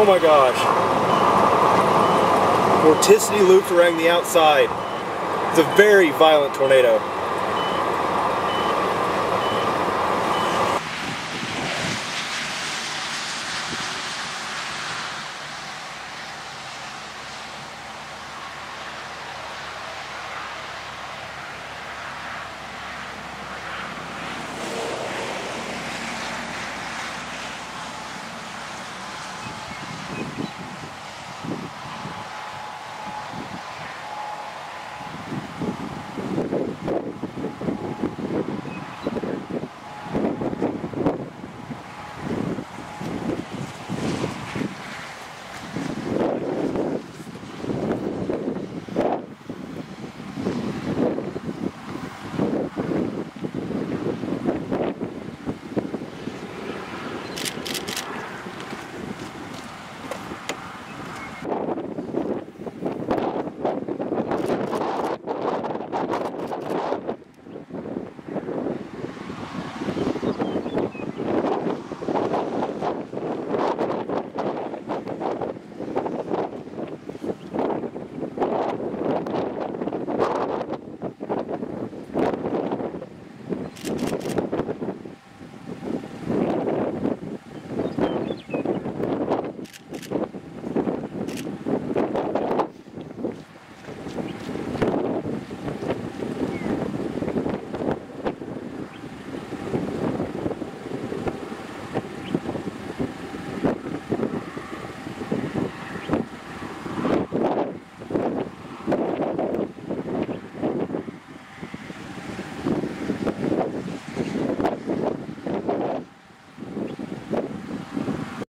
Oh my gosh. Vorticity looped around the outside. It's a very violent tornado.